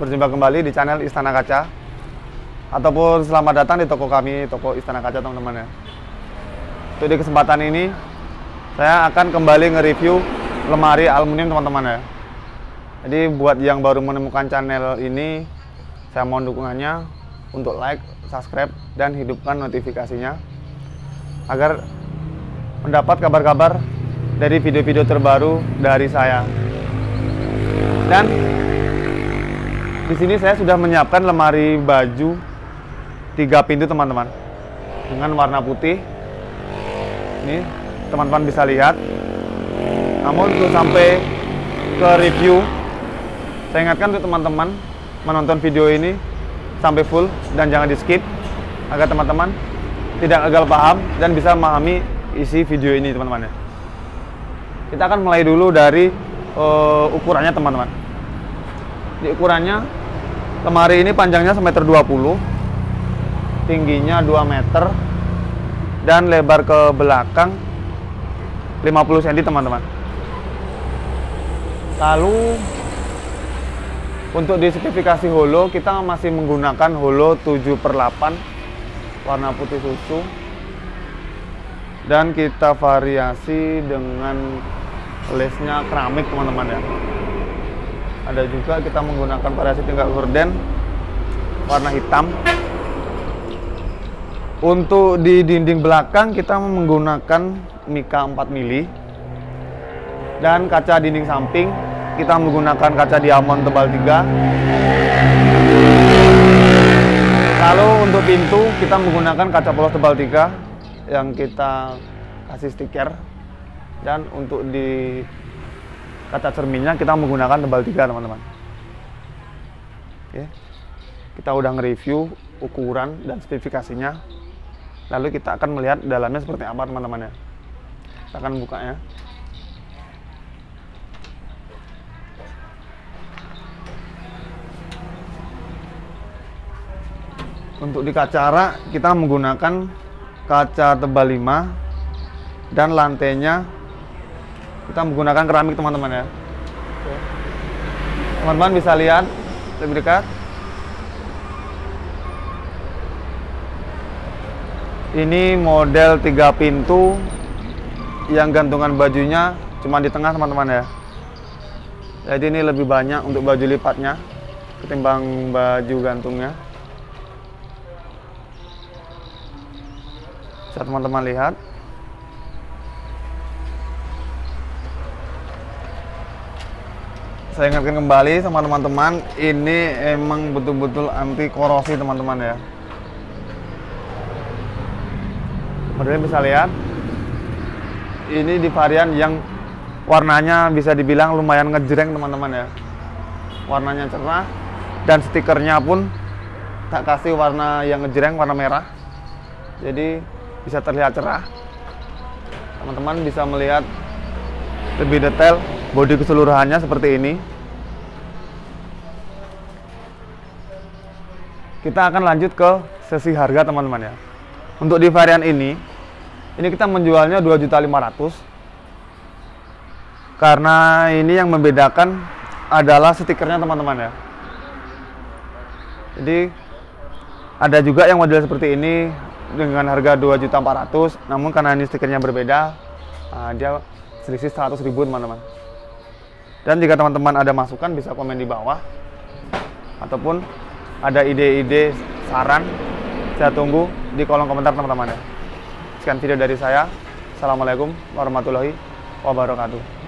Berjumpa kembali di channel Istana Kaca. Ataupun selamat datang di toko kami Toko Istana Kaca teman-teman ya. Untuk di kesempatan ini Saya akan kembali nge-review Lemari aluminium teman-teman ya. Jadi buat yang baru menemukan channel ini Saya mohon dukungannya Untuk like, subscribe, dan hidupkan notifikasinya Agar mendapat kabar-kabar dari video-video terbaru dari saya. Dan di sini saya sudah menyiapkan lemari baju tiga pintu teman-teman dengan warna putih. Ini teman-teman bisa lihat. Namun untuk sampai ke review, saya ingatkan untuk teman-teman menonton video ini sampai full dan jangan di skip agar teman-teman tidak gagal paham dan bisa memahami isi video ini teman-teman ya. Kita akan mulai dulu dari uh, ukurannya teman-teman. Di ukurannya lemari ini panjangnya semeter 20, tingginya 2 meter, dan lebar ke belakang 50 cm teman-teman. Lalu untuk di spesifikasi holo kita masih menggunakan holo 7 per 8 warna putih susu dan kita variasi dengan lesnya keramik teman-teman ya ada juga kita menggunakan variasi tingkat gorden warna hitam. Untuk di dinding belakang kita menggunakan mika 4 mili. Dan kaca dinding samping kita menggunakan kaca diamond tebal 3 lalu untuk pintu kita menggunakan kaca polos tebal 3 yang kita kasih stiker. Dan untuk di kaca cerminnya kita menggunakan tebal tiga teman-teman. Oke. kita udah nge-review ukuran dan spesifikasinya. Lalu kita akan melihat dalamnya seperti apa teman-teman ya. Kita akan buka ya. Untuk di kacara kita menggunakan kaca tebal 5 dan lantainya kita menggunakan keramik teman-teman ya. Teman-teman bisa lihat lebih dekat. Ini model tiga pintu yang gantungan bajunya cuma di tengah teman-teman ya. Jadi ini lebih banyak untuk baju lipatnya ketimbang baju gantungnya. Bisa teman-teman lihat saya ingatkan kembali sama teman-teman ini emang betul-betul anti korosi teman-teman ya. Modelnya bisa lihat ini di varian yang warnanya bisa dibilang lumayan ngejreng teman-teman ya. Warnanya cerah dan stikernya pun tak kasih warna yang ngejreng warna merah. Jadi bisa terlihat cerah. Teman-teman bisa melihat lebih detail bodi keseluruhannya seperti ini. Kita akan lanjut ke sesi harga teman-teman ya. Untuk di varian ini ini kita menjualnya 2.500 karena ini yang membedakan adalah stikernya teman-teman ya. Jadi ada juga yang model seperti ini dengan harga 2.400 namun karena ini stikernya berbeda uh, dia selisih 100 ribu teman-teman dan jika teman-teman ada masukan bisa komen di bawah. Ataupun ada ide-ide saran saya tunggu di kolom komentar teman-teman. Ya sekian video dari saya. Assalamualaikum warahmatullahi wabarakatuh